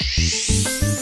Música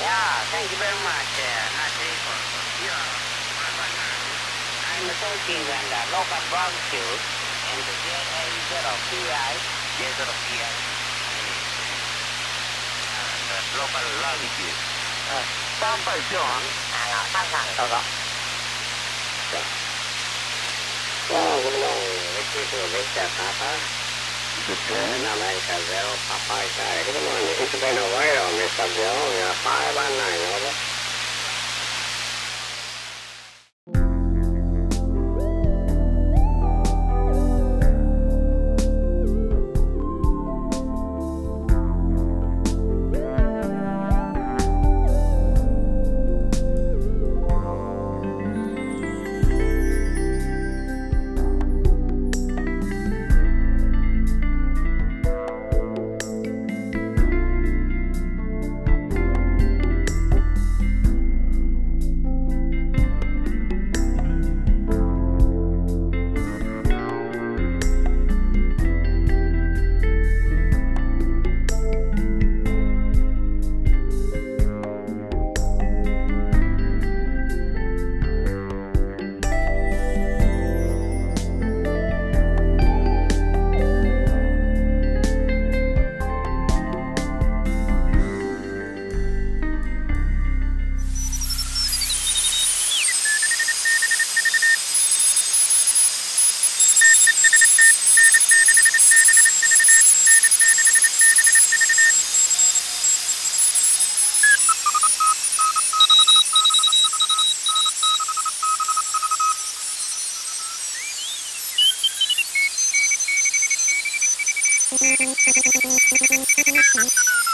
Yeah, thank you very much. Uh, nice people. Yeah. I'm talking and uh, local barbecue and the JA0PI. J0PI. And uh, local barbecue. Uh, Sample John. And uh, Samsung Togo. Oh, no. This is a waste of Papa. And America Zero Papa Guy. Good morning. It's been a while, Mr. Bill. We are five Thank you.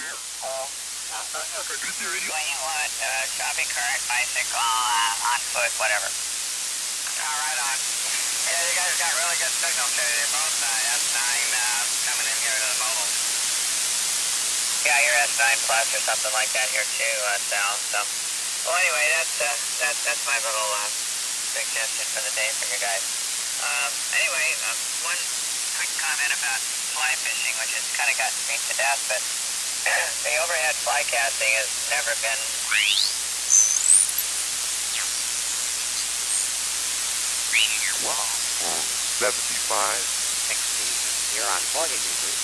Over. When you want uh, shopping cart, bicycle, uh, on foot, whatever. All right. Yeah, you guys got really good signal. You're both uh, S9 uh, coming in here to the mobile. Yeah, you're S9 plus or something like that here too, uh, Sal. So, well, anyway, that's uh, that, that's my little uh, suggestion for the day for you guys. Um, anyway, uh, one quick comment about fly fishing, which has kind of gotten me to death, but the overhead fly casting has never been Wow. 75, 60, you're on 40 meters.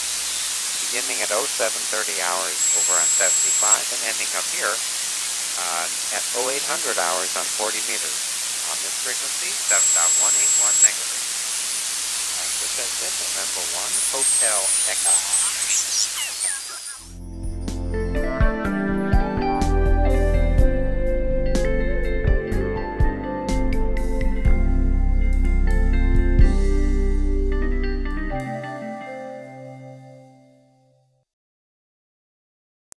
Beginning at 0730 hours over on 75 and ending up here uh, at 0800 hours on 40 meters. On this frequency, 7.181 megahertz. Uh, this has been November 1 Hotel Echo.